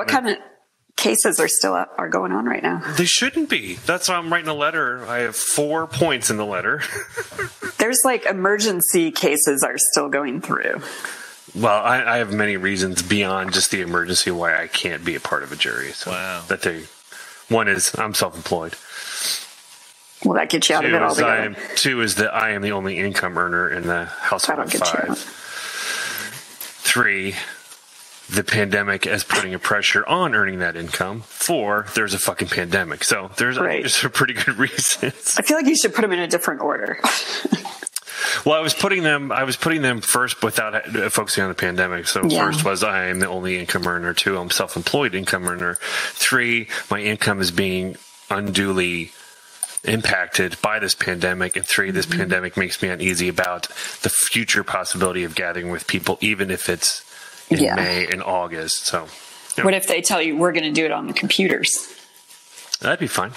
What kind of cases are still up, are going on right now? They shouldn't be. That's why I'm writing a letter. I have four points in the letter. There's like emergency cases are still going through. Well, I, I have many reasons beyond just the emergency why I can't be a part of a jury. So Wow. That they, one is I'm self-employed. Well, that gets you out of it it is, I am, two is that I am the only income earner in the household That'll of get you five. out. Three, the pandemic as putting a pressure on earning that income. Four, there's a fucking pandemic. So there's, Right. there's a pretty good reasons. I feel like you should put them in a different order. Well, I was putting them. I was putting them first without uh, focusing on the pandemic. So Yeah. first was I am the only income earner. Two, I'm self-employed income earner. Three, my income is being unduly impacted by this pandemic. And 3 this pandemic makes me uneasy about the future possibility of gathering with people, even if it's in Yeah. May and August. So Yeah. What if they tell you we're going to do it on the computers? that'd be fine.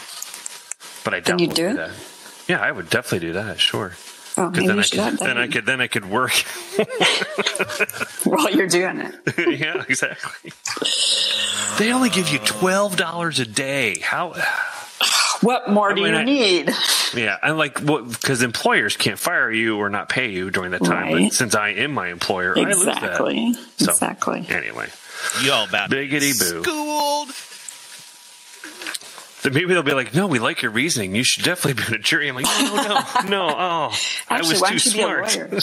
But I doubt you do that. Yeah, I would definitely do that. Sure. Oh, maybe then I could, then I could then I could work. while you're doing it. yeah, exactly. They only give you twelve dollars a day. How? What more do mean, you I- need? Yeah, and like what? Because employers can't fire you or not pay you during that time. Right. But since I am my employer, I lose Exactly. that. So, Exactly. Anyway, You all about Biggity boo. Schooled. then maybe they'll be like, "No, we like your reasoning. You should definitely be in a jury." I'm like, "No, no, no. Oh, I was why too you smart." be a?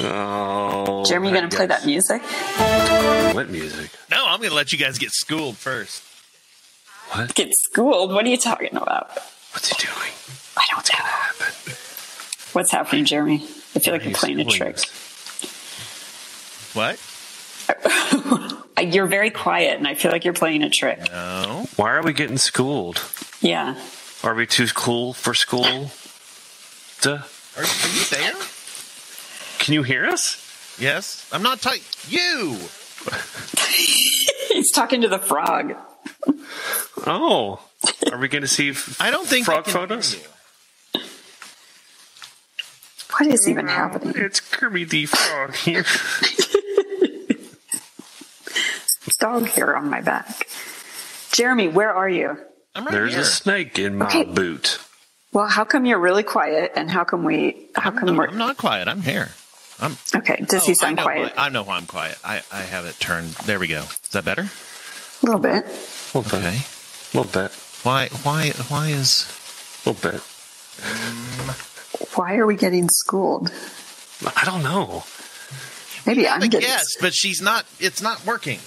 Oh, Jeremy, you going to play that oh, music? What music? No, I'm going to let you guys get schooled first. What? Get schooled? What are you talking about? What's he doing? I don't know. Happen. What's happening, Jeremy? I feel like you're playing a trick. us. What? You're very quiet, and I feel like you're playing a trick. No. Why are we getting schooled? Yeah. Are we too cool for school? Duh. Are, are you there? Can you hear us? Yes. I'm not tight. You. He's talking to the frog. Oh, are we going to see f- I don't think frog I can hear photos? What is even happening? It's Kermit the frog here. Dog hair on my back. Jeremy, where are you? I'm right There's here. a snake in my Okay. boot. Well, how come you're really quiet, and how come we? How come I'm, we're? I'm not quiet. I'm here. I'm. Okay. Does Oh, he sound know quiet? why- I know why I'm quiet. I, I have it turned. There we go. Is that better? A little bit. A little bit. Okay. A little bit. Why? Why? Why is? A little bit. Why are we getting schooled? I don't know. Maybe I'm I getting. guess, but she's not. It's not working.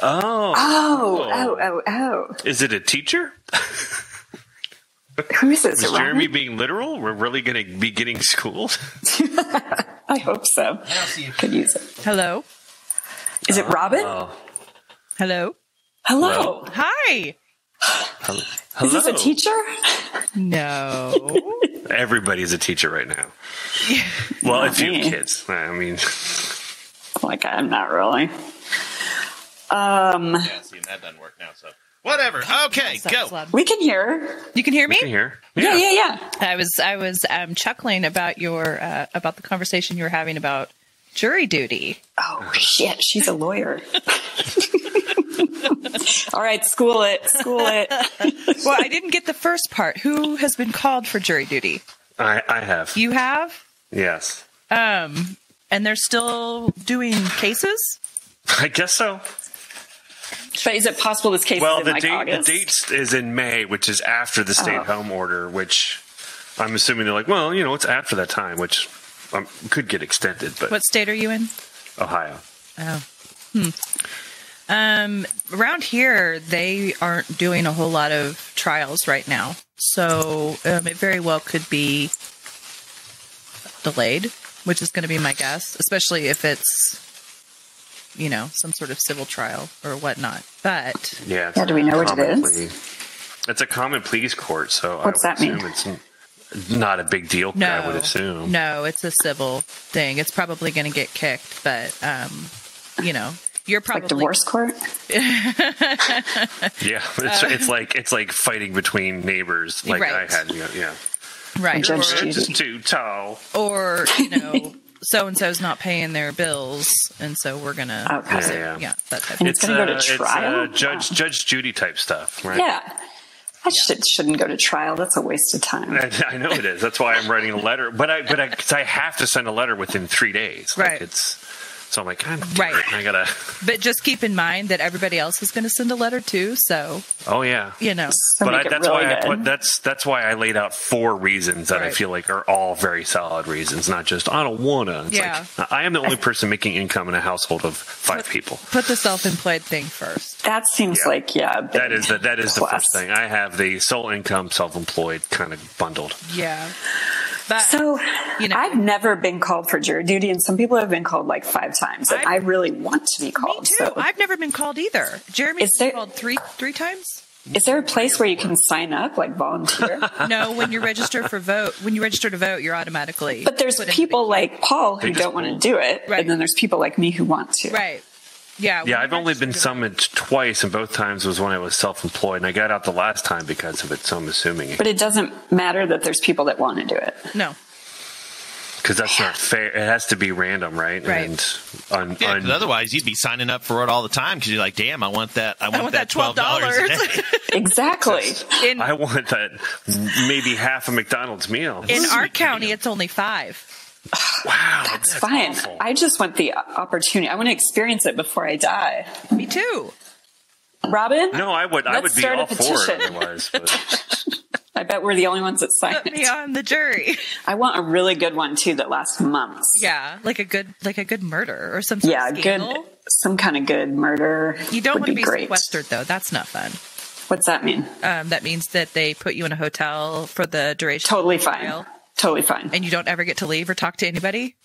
Oh. oh. Oh, oh, oh, oh. Is it a teacher? Who is this? Is Robin? Jeremy being literal? We're really going to be getting schooled? I hope so. Could use it. Hello. Is it Robin? Oh. Hello. Hello. Hi. Hello. Is this a teacher? No. Everybody's a teacher right now. Well, if you me. have kids. I mean, like I'm not really. Um, Yeah. See, that doesn't work now. So whatever. Okay, That go. loud. we can hear. You can hear me? you can hear. Yeah, yeah, yeah. I was I was um, chuckling about your uh, about the conversation you were having about jury duty. Oh shit, she's a lawyer. All right, school it, school it. Well, I didn't get the first part. Who has been called for jury duty? I, I have. You have. yes. Um, and they're still doing cases. I guess so. But is it possible this case Well, is in the like date August? the date is in May, which is after the stay Oh. at home order, which I'm assuming they're like, well, you know, it's after that time, which um, could get extended, but What state are you in? Ohio. Oh. Hmm. Um, around here, they aren't doing a whole lot of trials right now. So um, it very well could be delayed, which is going to be my guess, especially if it's, you know, some sort of civil trial or whatnot. But Yeah. it's Yeah, do we know what it is? plea. It's a common pleas court, so What's I would that mean? it's not a big deal. no, I would assume. no, it's a civil thing. It's probably going to get kicked, but, um, you know, you're probably like divorce court? Yeah, it's, it's like it's like fighting between neighbors, like Uh, Right. I had. Yeah, yeah. right. Judge or- Judy. It's too tall. or you know so and so's not paying their bills, and so we're gonna Okay. Yeah, yeah. yeah that type And of it's gonna go to uh, trial? uh, Judge Wow. Judge Judy type stuff, right? Yeah. That shit shouldn't go to trial. That's a waste of time. I, I know it is. That's why I'm writing a letter. But I, but I, 'cause I have to send a letter within three days. Like, Right. It's so I'm like, ah, God Right. it, I gotta. But just keep in mind that everybody else is going to send a letter too. So Oh yeah. you know, So but I, that's really why I put that's that's why I laid out four reasons that I feel like are all very solid reasons, not just I don't wanna. It's Yeah. like I am the only person making income in a household of five people. put the self-employed thing first. that seems Yeah. like yeah. That is the that is the first thing. I have the sole income, self-employed kind of bundled. Yeah. But So You know- I've never been called for jury duty, and some people have been called like five times, and I- I, really want to be me called. too. So, I've never been called either. Jeremy's Is there- been called three three times. is there a place where you can sign up, like volunteer? No, when you register for vote, when you register to vote, you're automatically. but there's people the- like Paul who don't want to do it, Right. and then there's people like me who want to. right. Yeah. Yeah, I've only been register to summoned twice, and both times was when I was self-employed, and I got out the last time because of it. So I'm assuming But it doesn't matter that there's people that want to do it. No. because that's not fair. It has to be random, right? Right. And un, Yeah, un- otherwise you'd be signing up for it all the time because you're like, damn, I want that. I want, want that that twelve dollars. $12. Exactly. In I want that maybe half a McDonald's meal. in our county, it's only five. Wow, That's, fine. awful. I just want the opportunity. I want to experience it before I die. Me too. Robin? no, I would. I would be start a all for it petition. otherwise. I bet we're the only ones that sign Put me it. on the jury. I want a really good one too that lasts months. Yeah, like a good like a good murder or some sort Yeah, of good. Some kind of good murder. You don't would want to be be great. sequestered though. That's not fun. What's that mean? Um, that means that they put you in a hotel for the duration. Totally of the fine. Trial, Totally fine. And you don't ever get to leave or talk to anybody.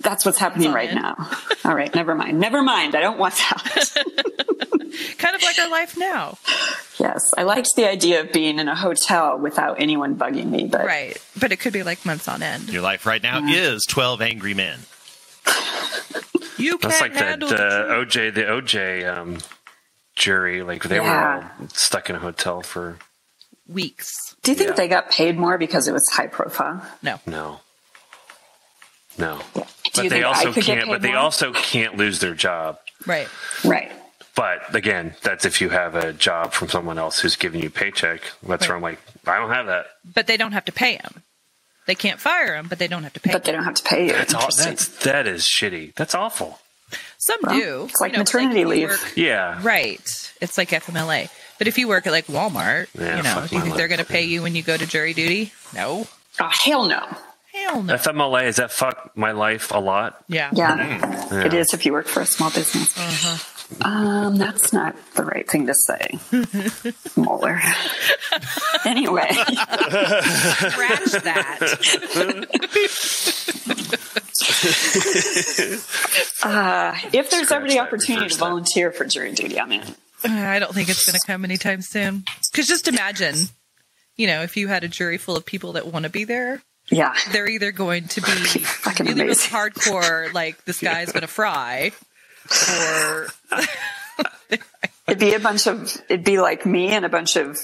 That's what's happening right in. now. All right, never mind. Never mind. I don't want that. Kind of like our life now. yes, I liked the idea of being in a hotel without anyone bugging me, but Right. But it could be like months on end. Your life right now is twelve angry men. You that's can't like that the uh. OJ, the OJ um, jury. Like they Yeah. were all stuck in a hotel for weeks. Do you think Yeah. they got paid more because it was high profile? No. no, no. Do But they also can't. paid But they also can't lose their job. Right. Right. But again, that's if you have a job from someone else who's giving you a paycheck. That's where I'm like, I don't have that. But they don't have to pay him. They can't fire him, but they don't have to pay. But they don't have to pay you. That's all. Interesting. That's that is shitty. That's awful. Some Well, do. it's like You know, maternity if you leave. work- Yeah. right. It's like FMLA. But if you work at like Walmart, Yeah, you know, do you my think they're going to pay you when you go to jury duty? No. Oh, hell no. Hell no. FMLA is that fuck my life a lot. yeah. Yeah, it is if you work for a small business. Uh-huh. Um, that's not the right thing to say, Moeller. anyway, Scratch that. uh, if there's ever the opportunity to volunteer for jury duty, I'm in. I don't think it's going to come anytime soon. Because just imagine, you know, if you had a jury full of people that want to be there, Yeah, they're either going to be Fucking really, really hardcore, like this guy's going to fry, or it'd be a bunch of it'd be like me and a bunch of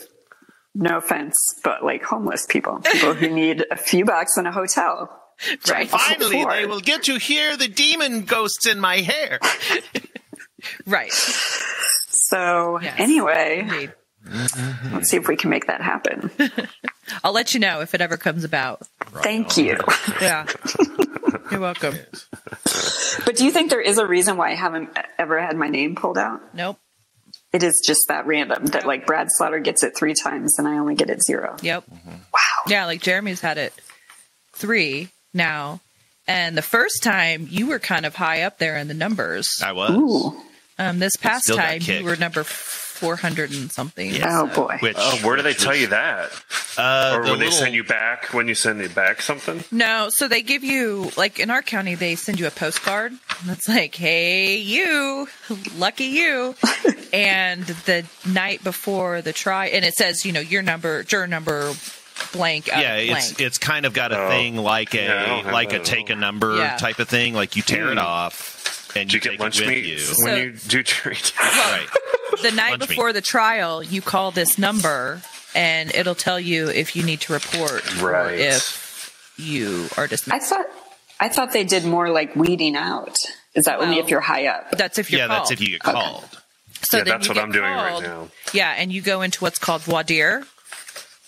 no offense, but like homeless people, people who need a few bucks in a hotel. right, Finally, floor. they will get to hear the demon ghosts in my hair. right. So Yes. anyway, Indeed. let's see if we can make that happen. I'll let you know if it ever comes about. Thank you. Yeah. You're welcome. But do you think there is a reason why I haven't ever had my name pulled out? Nope. It is just that random that like Brad Slaughter gets it three times and I only get it zero. Yep. Mm-hmm. Wow. Yeah, like Jeremy's had it three now. And the first time you were kind of high up there in the numbers. I was. Ooh. Um, this past time you were number 400 and something. Oh boy. Which, Oh, where do they tell you that? uh, Or the when they send you back? When you send it back something? No, so they give you like in our county they send you a postcard. And it's like, "Hey, you, lucky you." and the night before the try and it says, you know, your number, juror number blank out Yeah, it's blank. it's kind of got a Oh. thing like a Yeah, I don't have like a take a number Yeah. type of thing. Like you tear it Hmm. off and Do you, you get take lunch it with meat you. when So- you do jury? right. the night lunch meat. before the trial, you call this number and it'll tell you if you need to report or Right. if you are I thought I thought they did more like weeding out. Is that only Well- if you're high up? That's if you're called. yeah, called. that's if you get called. So Yeah, that's what I'm doing right now. Yeah, and you go into what's called voir dire,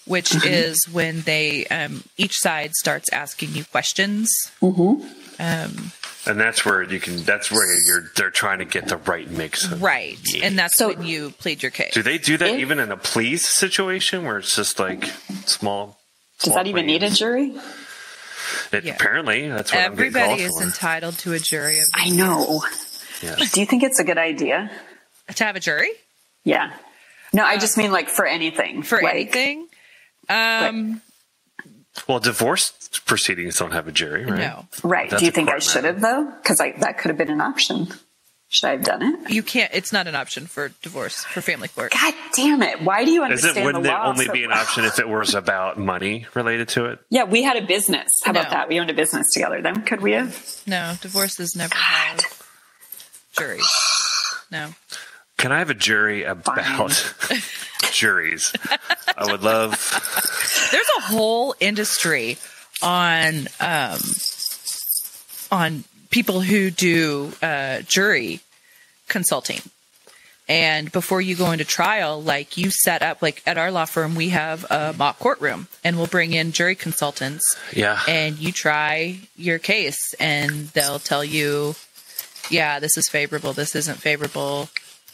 which Mm-hmm. is when they um, each side starts asking you questions. Um, And that's where you can. That's where you're. They're trying to get the right mix. Of, right, and that's So- when you plead your case. Do they do that If- even in a police situation where it's just like small? Does that even need a jury? It, Yeah. Apparently, that's what I'm Everybody is for. entitled to a jury of I know. Yeah. Do you think it's a good idea? to have a jury Yeah. No, I just mean like for anything. for like, anything. Um, Well, divorce proceedings don't have a jury, right? no, Right. That's Do you think I should matter. have though? Because that could have been an option. Should I have done it? you can't. It's not an option for divorce for family court. God damn it! Why do you Is understand it? Wouldn't the it only so be an well? option if it was about money related to it? Yeah, we had a business. How about that? We owned a business together. Then could we have? No, divorces never have juries. No. Can I have a jury about juries? I would love. there's a whole industry on um, on people who do uh, jury consulting. And before you go into trial, like you set up, like at our law firm, we have a mock courtroom, and we'll bring in jury consultants, Yeah. and you try your case, and they'll tell you, yeah, this is favorable, this isn't favorable.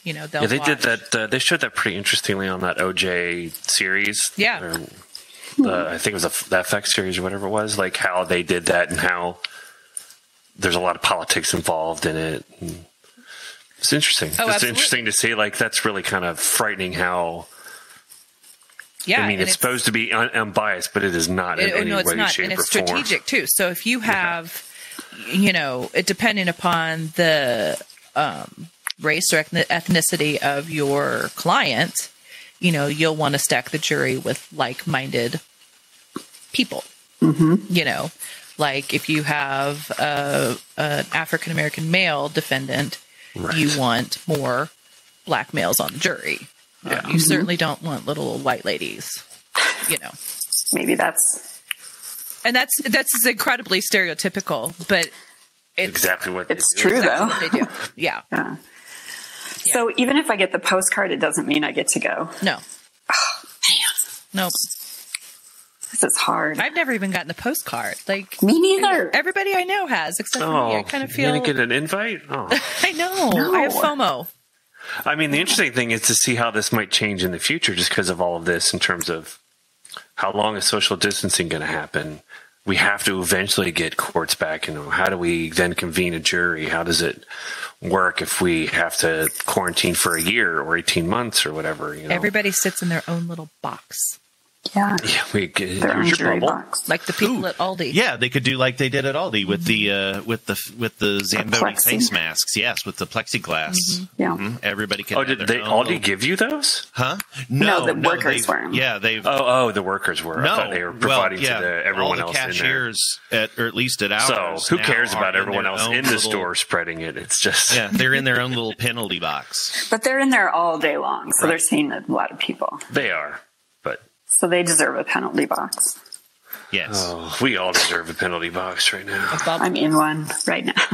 You know, they'll Yeah, they did that. Uh, they showed that pretty interestingly on that OJ series. Yeah. Or the, I think it was a, the FX series or whatever it was. Like how they did that and how there's a lot of politics involved in it. And it's interesting. Oh, it's absolutely. interesting to see. Like that's really kind of frightening. How Yeah, I mean, and it's, supposed to be un- unbiased, but it is not in It- any no, it's way, not, shape, and it's or form. strategic too. So if you have, you know, it depending upon the um, race or ethnicity of your client, you know, you'll want to stack the jury with like-minded people. Mm-hmm. You know, like if you have a, an African American male defendant, you want more black males on the jury. Uh, you certainly don't want little white ladies. You know Maybe that's and that's that's incredibly stereotypical, but it's Exactly what it's they do. true that's though. what they do. Yeah, Yeah. So even if I get the postcard, it doesn't mean I get to go. no, nope. This is hard. I've never even gotten the postcard. Like Me neither. everybody I know has, except for Oh, me. I oh, kind of you feel. didn't get an invite. Oh. I know. No. I have FOMO. I mean, the interesting thing is to see how this might change in the future just because of all of this in terms of how long is social distancing going to happen? We have to eventually get courts back. You know, how do we then convene a jury? How does it work if we have to quarantine for a year or 18 months or whatever? You know, Everybody sits in their own little box, Yeah. yeah, we get, Their own here's your bubble. box. like the people at Aldi. Yeah, they could do like they did at Aldi with the uh, with the with the Zamboni plexi. face masks. Yes, with the plexiglass. Yeah. Mhm. Everybody can. Oh, did they own Aldi little- give you those? Huh? No, No, the workers they've- wear 'em. Yeah, they've. Oh, oh, the workers were. no, I thought they were well, providing yeah, to the, everyone all the else in there. cashiers at, or at least at So who cares about everyone else own in the little- store spreading it? It's just Yeah, they're in their own little penalty box. But they're in there all day long, so they're seeing a lot of people. they are. But So they deserve a penalty box. Yes. oh, we all deserve a penalty box right now. Bob, I'm in one right now.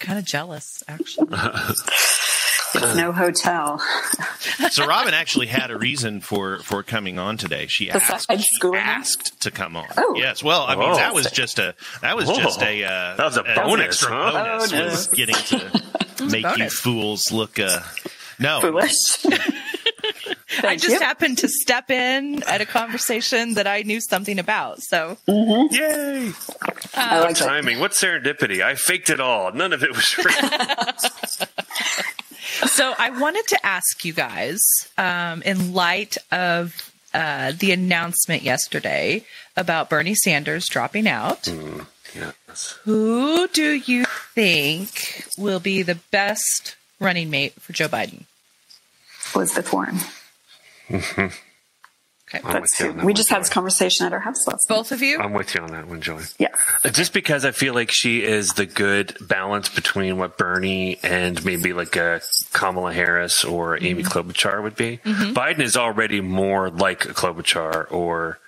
kind of jealous, actually. It's no hotel. So Robin actually had a reason for for coming on today. She asked, she asked to come on. Oh. Yes. Well, I mean Whoa. that was just a that was Whoa. just a uh, That was a an bonus, extra huh? bonus Bonus. was getting to make you fools look uh no. Foolish. Thank I just you. happened to step in at a conversation that I knew something about. So Yay! I like that. Timing. What serendipity? I faked it all. None of it was real. So I wanted to ask you guys, um, in light of uh, the announcement yesterday about Bernie Sanders dropping out, yeah, that's- who do you think will be the best running mate for Joe Biden? Elizabeth Warren. Mm-hmm. Okay, I'm with That's you who. on that We one, just had this conversation at our house last both of you. I'm with you on that one, Joy. Yeah. Just because I feel like she is the good balance between what Bernie and maybe like a Kamala Harris or Amy mm-hmm. Klobuchar would be. Mm-hmm. Biden is already more like a Klobuchar or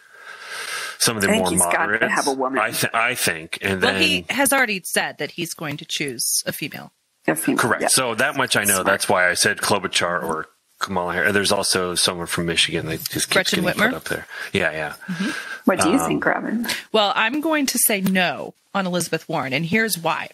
some of the I think more he's got to moderate. have a woman. I, th- I think, and Well, then he has already said that he's going to choose a female. A female, correct. yeah. So that much I know. Smart. That's why I said Klobuchar or Kamala Harris. There's also someone from Michigan that just keeps Gretchen getting Whitmer? put up there. Yeah, yeah. what do you Um, think, Robin? Well, I'm going to say no on Elizabeth Warren, and here's why.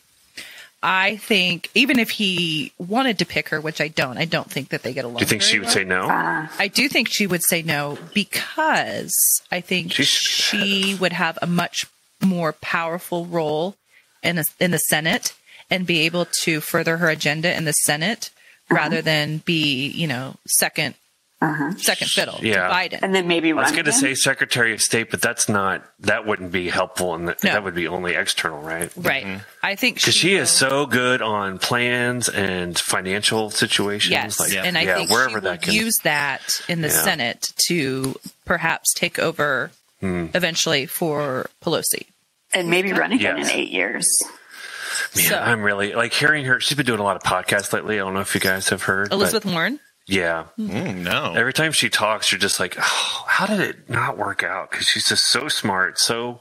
I think even if he wanted to pick her, which I don't, I don't think that they get along. Do you think she would well. say no? I do think she would say no because I think She's- she would have a much more powerful role in the, in the Senate and be able to further her agenda in the Senate Uh-huh. rather than be, you know, second uh-huh. second fiddle Yeah. to Biden. And then maybe I was going to say Secretary of State, but that's not. That wouldn't be helpful, and that, No. that would be only external, right? right. Mm-hmm. I think Because she is will- so good on plans and financial situations. Yes, like, and I yeah, think wherever she will that can. use that in the Yeah. Senate to perhaps take over Hmm. eventually for Pelosi. and maybe run again Yes. in eight years. Man, so- I'm really like hearing her. She's been doing a lot of podcasts lately. I don't know if you guys have heard. but Elizabeth Warren. yeah. Mm, no. Every time she talks, you're just like, oh, how did it not work out? Because she's just so smart, so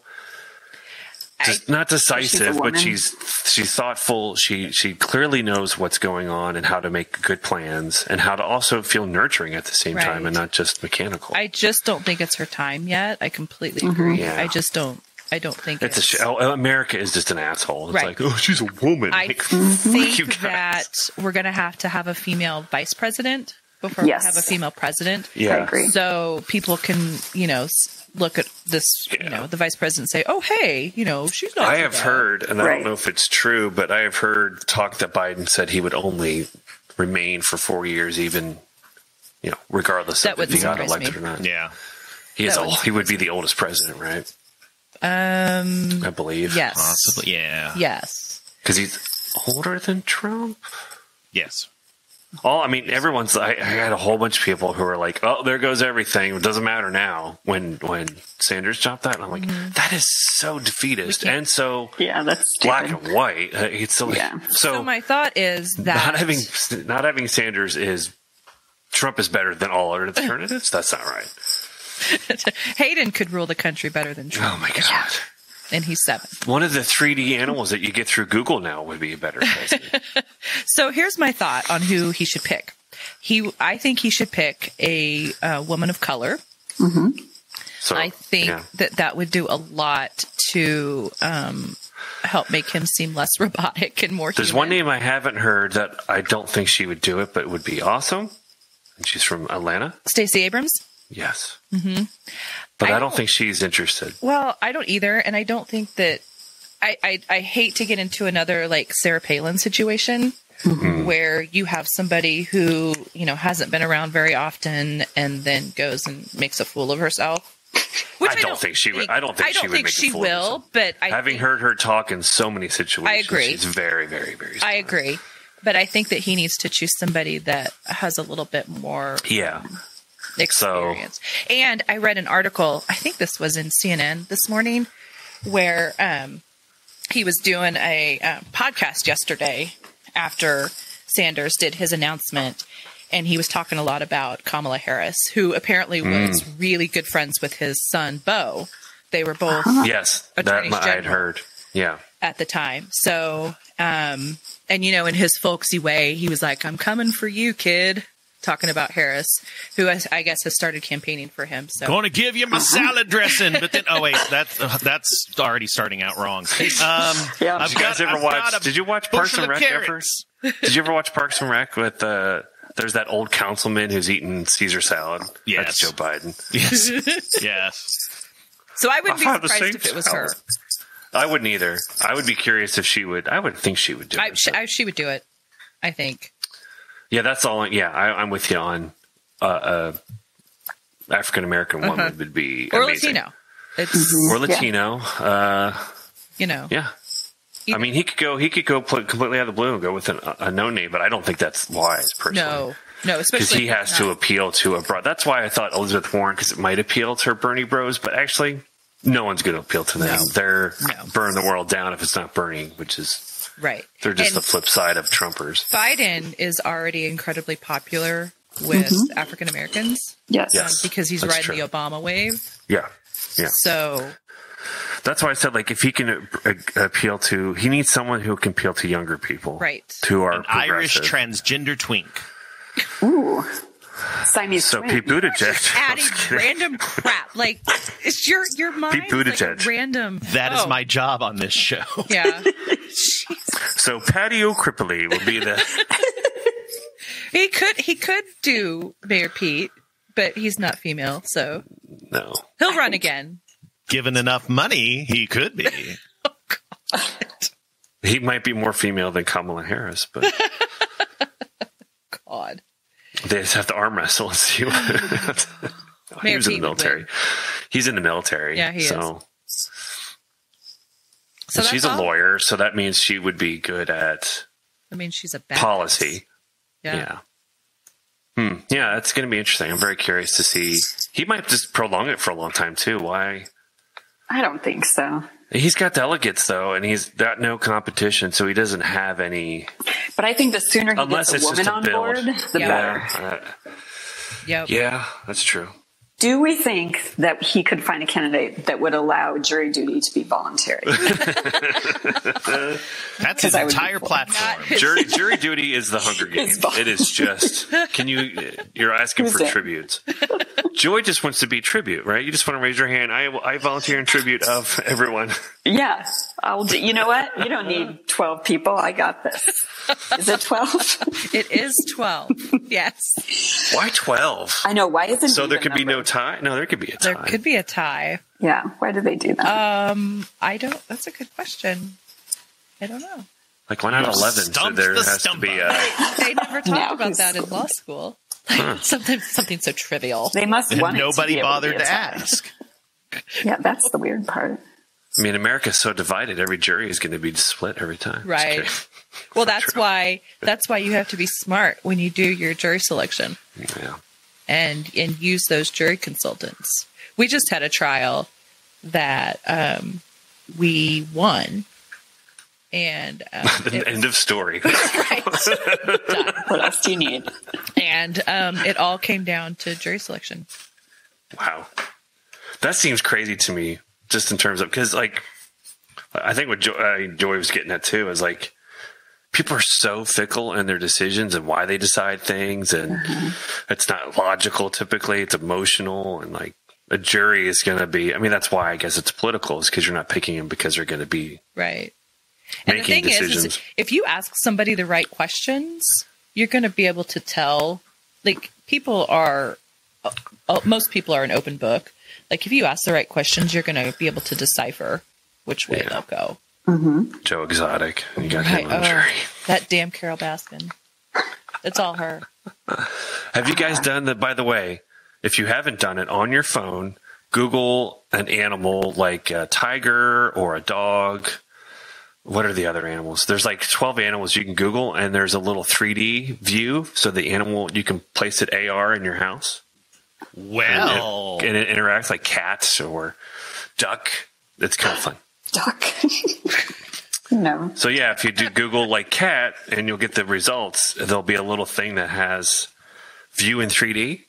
just not decisive, but she's she's thoughtful. She she clearly knows what's going on and how to make good plans and how to also feel nurturing at the same time and not just mechanical. I just don't think it's her time yet. I completely agree. Yeah. I just don't. I don't think it's a sh- oh, oh, America is just an asshole. It's Right. like, oh, she's a woman. I Like, think you that we're going to have to have a female vice president before Yes. we have a female president. yeah, I agree. So people can, you know, look at this, you know, the vice president and say, "Oh, hey, you know, she's not." I have bad." heard, and I don't know if it's true, but I have heard talk that Biden said he would only remain for four years, even you know, regardless That of if he got elected me. or not. yeah. He is That old. He would be the oldest president, right? Um. I believe. Yes. Possibly. Yeah. Yes. because he's older than Trump. Yes. All I mean, everyone's. I, I had a whole bunch of people who were like, "Oh, there goes everything. It doesn't matter now." When when Sanders dropped that, and I'm like, "That is so defeatist and so Yeah, that's black stupid. and white." Uh, It's so, Yeah. so, So my thought is that not having not having Sanders is Trump is better than all other alternatives. That's not right. Hayden could rule the country better than Trump, Oh my god! and he's seven. One of the 3D animals that you get through Google now would be a better president. So here's my thought on who he should pick. He, I think he should pick a uh, woman of color. So I think yeah. that that would do a lot to um, help make him seem less robotic and more. There's human. one name I haven't heard that I don't think she would do it, but would be awesome. And she's from Atlanta. Stacey Abrams. Yes. Mm-hmm. But I, I don't don't- think she's interested. Well, I don't either, and I don't think that. I, I, I hate to get into another like Sarah Palin situation Mm-hmm. where you have somebody who you know hasn't been around very often and then goes and makes a fool of herself. Which I don't think she would- I don't think I she don't would think make a she fool of will. herself. But I Having think- heard her talk in so many situations, I agree. She's very, very, very. Smart. I agree. But I think that he needs to choose somebody that has a little bit more Yeah. Experience. And I read an article, I think this was in CNN this morning, where um, he was doing a uh, podcast yesterday after Sanders did his announcement. And he was talking a lot about Kamala Harris, who apparently Mm. was really good friends with his son, Beau. They were both Yes, that I had General. heard. Yeah. at the time. So, um, and you know, in his folksy way, he was like, I'm coming for you, kid. Talking about Harris, who has, I guess has started campaigning for him. So, Going to give you my salad dressing, but then oh wait, that's uh, that's already starting out wrong. Um, Yeah. I've Did you guys got- ever I've watch? Did you watch Parks and Rec ever? Did you ever watch Parks and Rec with uh There's that old councilman who's eating Caesar salad. Yes. That's Joe Biden. Yes, yes. so I wouldn't I've be had the surprised same if it was her. I wouldn't either. I would be curious if she would. I would think she would do I, it. she, but- I, she would do it. I think. Yeah, that's all. Yeah, I, I'm with you on. Uh, uh, African American woman would be Uh-huh. Or amazing. Latino. It's or Latino. Uh, you know. yeah. I mean, he could go. He could go pl- completely out of the blue and go with an, a no name, but I don't think that's wise personally. No, no, because he has it's to appeal to a broad. That's why I thought Elizabeth Warren because it might appeal to her Bernie Bros, but actually, no one's going to appeal to them. No. They're No. burn the world down if it's not Bernie, which is right. they're just And the flip side of Trumpers. Biden is already incredibly popular with mm-hmm. African Americans Yes. Um, yes. because he's That's riding true. the Obama wave. Yeah. Yeah. So That's why I said, like, if he can appeal to, he needs someone who can appeal to younger people. Right. To are An Irish transgender twink. Ooh. Siamese So twin. Pete Buttigieg. I'm adding just kidding. random crap. Like it's your your mind. Pete is like a Buttigieg. random. That is oh, my job on this show. Yeah. So Patio Crippley will be the. he could he could do Mayor Pete, but he's not female, so no. he'll run again. Given enough money, he could be. Oh, he might be more female than Kamala Harris, but God. They just have to arm wrestle and see what. he Mayor was in the military. He's in the military. Yeah, he so. So she's that's a all? lawyer, so that means she would be good at I mean, she's a badass. policy. Yeah. Yeah. Hmm. Yeah, that's going to be interesting. I'm very curious to see. He might just prolong it for a long time too. Why? I don't think so. He's got delegates though, and he's got no competition, so he doesn't have any. But I think the sooner he Unless gets a woman a on build. board, the Yeah. better. Uh, Yep. yeah, that's true. Do we think that he could find a candidate that would allow jury duty to be voluntary? That's his I would be entire platform. Not- Jury jury duty is the Hunger Games. It is just. Can you? You're asking Who's for that? tributes. Joy just wants to be tribute, right? You just want to raise your hand. I I volunteer in tribute of everyone. yeah, I'll do. You know what? You don't need twelve people. I got this. Is it twelve? It is twelve. yes. Why twelve? I know. Why isn't So there even could be no tie. No, there could be a tie. There could be a tie. Yeah. Why do they do that? Um, I don't. That's a good question. I don't know. Like why not You've eleven? So there the has to be a. They never talked Now about that in law school. Sometimes something so trivial. they must And want it to nobody bothered be to ask. Yeah, that's the weird part. I mean, America's so divided. Every jury is going to be split every time. Right. Well, that's why that's why you have to be smart when you do your jury selection. Yeah. and and use those jury consultants. We just had a trial that um, we won, and um, it End of story. right. What else do you need? and um, it all came down to jury selection. wow. That seems crazy to me, just in terms of because, like, I think what jo- uh, Joy was getting at too is like people are so fickle in their decisions and why they decide things, and it's not logical. Typically, it's emotional, and like a jury is going to be. I mean, that's why I guess it's political, is because you're not picking them because they're going to be Right. And the thing is, decisions. is, if you ask somebody the right questions, you're going to be able to tell. Like people are, uh, uh, most people are an open book. Like if you ask the right questions, you're going to be able to decipher which way Yeah. they'll go. Joe Exotic. You got Right. him on Oh, jury. that damn Carole Baskin. It's all her. Have you guys done that? By the way, if you haven't done it on your phone, Google an animal like a tiger or a dog. What are the other animals? There's like 12 animals you can Google, and there's a little 3D view. So the animal, you can place it AR in your house. Well, And it interacts like cats or duck. It's kind of fun. Duck. no. So yeah, if you do Google like cat and you'll get the results, there'll be a little thing that has view in 3D.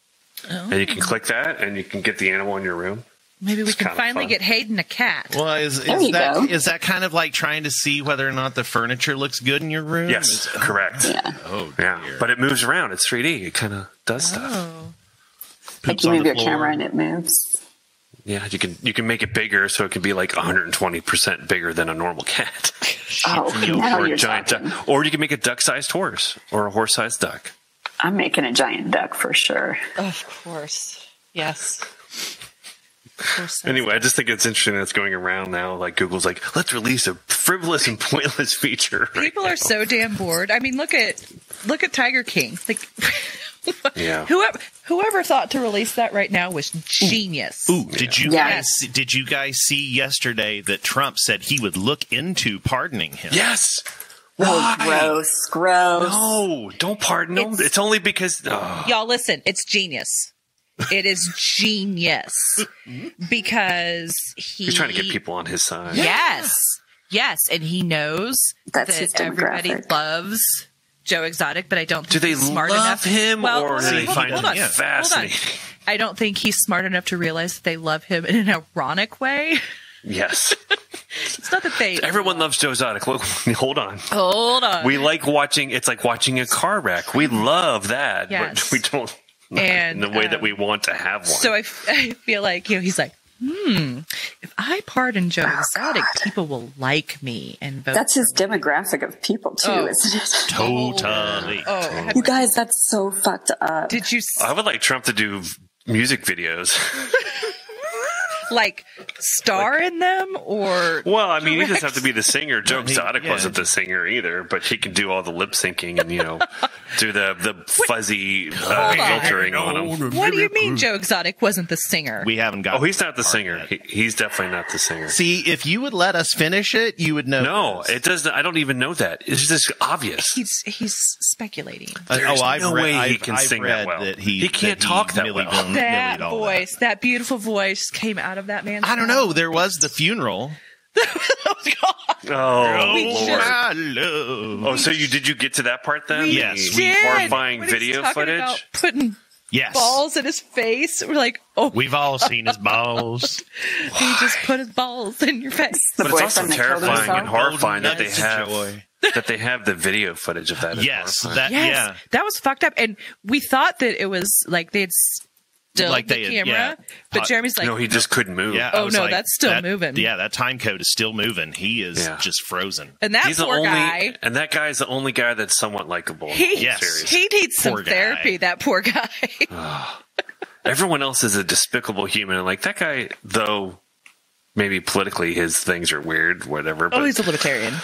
And you can click that and you can get the animal in your room. Maybe we It's can finally fun. get Hayden a cat. well, is, There is you that go. is that kind of like trying to see whether or not the furniture looks good in your room? Yes, Is- correct. Yeah. Oh, Yeah, but it moves around. It's 3D. It kind of does oh. stuff. Oh, Like you on move your floor. camera and it moves. Yeah, you can you can make it bigger so it can be like 120 percent bigger than a normal cat, Oh, now or a you're giant talking. duck, or you can make a duck-sized horse or a horse-sized duck. I'm making a giant duck for sure. of course. Yes. Of course. that's- Anyway, I just think it's interesting that's going around now. Like Google's like, let's release a frivolous and pointless feature. right people now." are so damn bored. I mean, look at look at Tiger King. Like, Yeah. whoever whoever thought to release that right now was genius. Ooh, did you Yes. guys did you guys see yesterday that Trump said he would look into pardoning him? Yes. Oh, Why? gross, gross. No, don't pardon him. It's- It's, only because. oh. Y'all, listen, it's genius. It is genius because he. He's trying to get people on his side. Yes, yes, and he knows That's his that everybody demographic. loves Joe Exotic, but I don't think Do they he's smart love enough. him, well, or hold do on, they hold- find hold him on, hold on. fascinating? I don't think he's smart enough to realize that they love him in an ironic way. Yes. It's not that they. Everyone loves Joe Exotic. Look, hold on. Hold on. We like watching. It's like watching a car wreck. We love that, Yes. but we don't. And, in the way that um, we want to have one. So I, f- I feel like you know he's like, hmm, if I pardon Joe Exotic, people will like me and vote. That's his demographic of people too, Oh. isn't it? Totally. oh, have- You guys, that's so fucked up. did you s- I would like Trump to do music videos. Like star in them or? Well, I mean, he doesn't have to be the singer. Joe Exotic yeah. wasn't the singer either, but he can do all the lip syncing and you know do the the fuzzy uh, Hold on. filtering on him. What do you mean Joe Exotic wasn't the singer? We haven't got. Oh, he's not the singer. He, he's definitely not the singer. See, if you would let us finish it, you would know. No, this. it doesn't. I don't even know that. It's just obvious. he's he's speculating. Uh, There's oh, I've no read, way he I've- can I've sing that well. That he, He can't that talk that Millie well. That all voice, that. beautiful voice, came out of that man's. I don't know. There was the funeral. Oh, We Lord. just- I love. Oh, so you did you get to that part then? We Yes. The did. horrifying When video talking footage. about putting Yes. balls in his face. We're like, oh, We've all seen his balls. he just put his balls in your face. The But it's also boyfriend that killed terrifying and horrifying that they have joy. that they have the video footage of that. Yes, that Yes, yeah. that was fucked up. And we thought that it was like they'd still Like the they camera, yeah. but Jeremy's like, no, he just couldn't move. Yeah. Oh, was no, that's still that- moving. Yeah, that time code is still moving. He is Yeah. just frozen. and that He's the poor only, guy. and that guy is the only guy that's somewhat likable. in the He, Yes. series. he needs some guy. therapy. That poor guy. Everyone else is a despicable human. Like that guy, though, maybe politically his things are weird, whatever. But oh, he's a libertarian.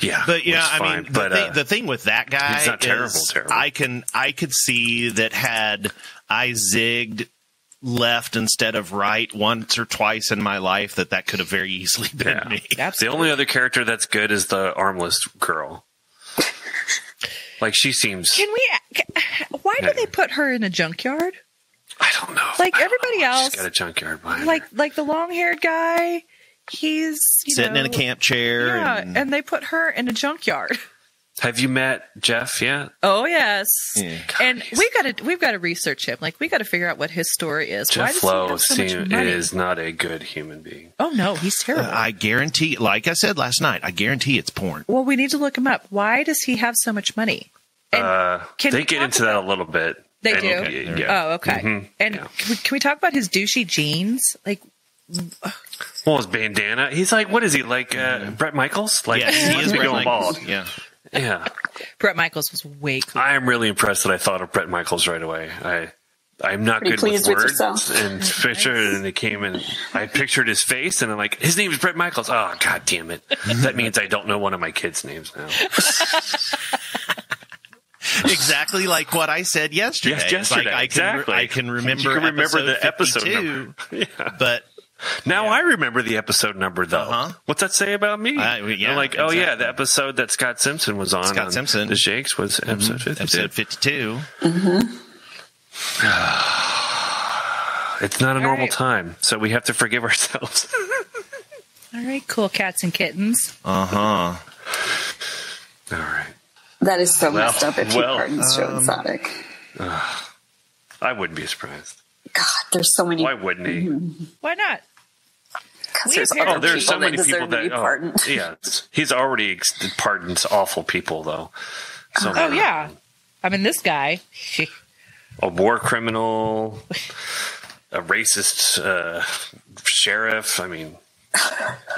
yeah, But yeah, I fine. mean, but the, thing, uh, the thing with that guy he's not terrible, is terrible. I can I could see that had I zigged left instead of right once or twice in my life that that could have very easily been yeah. me. the only other character that's good is the armless girl. like she seems. Can we? Why do they put her in a junkyard? I don't know. Like don't everybody know. She's else- got a junkyard behind Like her. like the long haired guy. He's you Sitting know, in a camp chair. Yeah, and, and they put her in a junkyard. Have you met Jeff yet? Oh yes, Yeah. and we got to we've got to research him. Like we got to figure out what his story is. Why Jeff does he Lowe have so much money? is not a good human being. Oh no, he's terrible. I guarantee, like I said last night, I guarantee it's porn. well, we need to look him up. Why does he have so much money? And Uh, they get into about- that a little bit. They And- do? y- Yeah. Oh, okay. Mhm. And Yeah. can, we, can we talk about his douchey jeans? Like, Well, his bandana. He's like, what is he like? Uh, Bret Michaels? Like, Yes, he he is is going Brett bald. Yeah. Yeah. Bret Michaels was way cool. I am really impressed that I thought of Bret Michaels right away. I. I'm not Pretty good with pleased with words yourself. and picture and it came and I pictured his face and I'm like, his name is Bret Michaels. Oh god damn it. That means I don't know one of my kids' names now. exactly like what I said yesterday. Yes, yesterday, Like I can, exactly. I can remember. You can remember the episode 52, number. Yeah. but Now I remember the episode number though. Uh-huh. What's that say about me? Uh, yeah, I'm like, oh yeah, the episode that Scott Simpson was on. Scott on Simpson. the Shakes was episode 52. episode fifty-two. It's not a All normal right. time, so we have to forgive ourselves. All right, cool cats and kittens. Uh huh. All right. That is so Well, messed up if he well, pardons Joe um, Exotic. I wouldn't be surprised. God, there's so many. Why wouldn't he? Why not? Because there's Oh, there's so many that people that be oh, pardoned. yeah, he's already ex- pardoned awful people though. So Oh yeah. I mean, this guy. a war criminal, a racist uh, sheriff. I mean,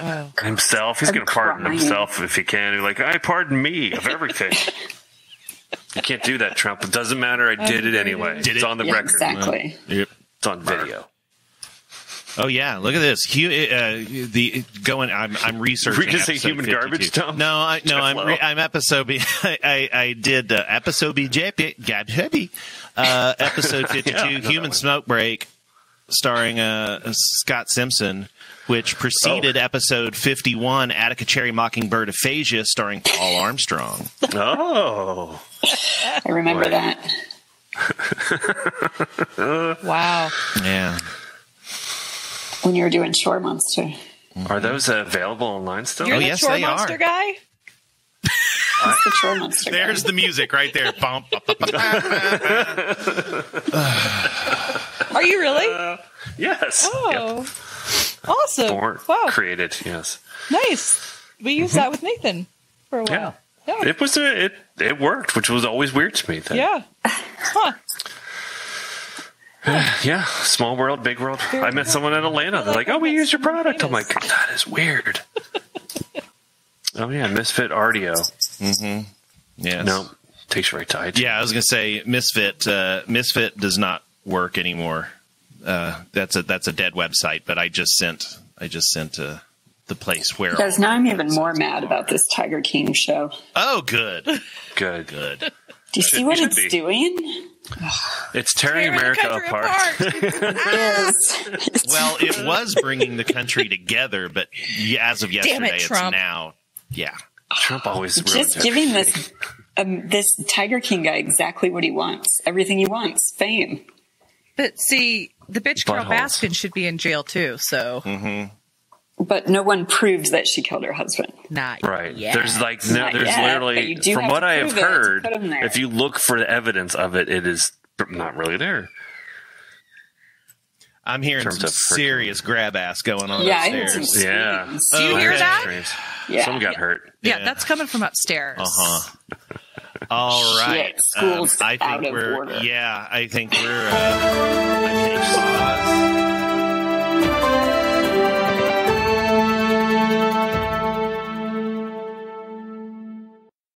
Oh. himself. He's A going to pardon himself if he can. He's like, I pardon me of everything. you can't do that, Trump. It doesn't matter. I did it anyway. Did it's it? on the Yeah, record. exactly. Yep. It's on video. Oh yeah, look at this. Hu- uh, the going. I'm I'm researching. Were you gonna say human 52. garbage, Tom? No, I no. Jeff I'm re- I'm episode. B, I, I I did uh, episode B. Gabi. Uh, episode 52, Yeah, I know that Human one. Smoke Break, starring uh, Scott Simpson, which preceded Oh. episode 51, Attica Cherry Mockingbird Aphasia, starring Paul Armstrong. Oh, I remember Boy. that. Wow. Yeah. When you were doing Shore Monster. are those available online still? You're Oh, the yes, chore they are. monster guy. That's the troll monster. guy. There's the music right there. Bump. Are you really? Uh, yes. Oh. Yep. oh, awesome! Born, wow, created. Yes. nice. We used that with Nathan for a while. Yeah, It was a, it it worked, which was always weird to me. That, yeah. Huh. yeah. Small world, big world. I met someone in Atlanta. They're like, "Oh, we use your product." I'm like, "That is weird." oh yeah, Misfit Ardio. Yeah. No, takes you right to iTunes. Yeah, I was gonna say Misfit. Uh, Misfit does not work anymore. Uh, that's a that's a dead website. But I just sent I just sent uh, the place where. Guys, now I'm even more mad about this Tiger King show. Oh, good, Good. good. Do you see Should- what it's be. doing? It's tearing Tearing America country apart. Yes. It's- Well, it was bringing the country together, but as of yesterday, it, it's now. Yeah, Trump always ruins just it. giving this um, this Tiger King guy exactly what he wants, everything he wants, fame. But see, the bitch Carole Baskin should be in jail too. So But no one proves that she killed her husband. not Right. yet. There's like no, Not there's yet, literally from what I have it heard, put 'em there. if you look for the evidence of it, it is not really there. I'm hearing some serious grab ass going on Yeah, upstairs. some Yeah. screams. Do you Oh, hear okay. that? Yeah. Someone got hurt. Yeah, Yeah. that's coming from upstairs. Uh huh. All right. Shit, school's I think out of we're order. yeah. I think we're. Uh, I'm hitting pause.